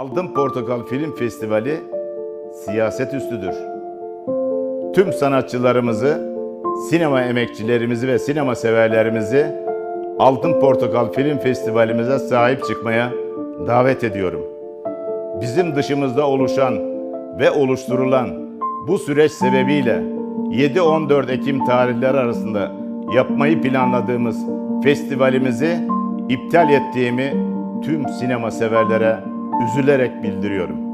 Altın Portakal Film Festivali siyaset üstüdür. Tüm sanatçılarımızı, sinema emekçilerimizi ve sinema severlerimizi Altın Portakal Film Festivalimize sahip çıkmaya davet ediyorum. Bizim dışımızda oluşan ve oluşturulan bu süreç sebebiyle 7-14 Ekim tarihleri arasında yapmayı planladığımız festivalimizi iptal ettiğimi tüm sinema severlere üzülerek bildiriyorum.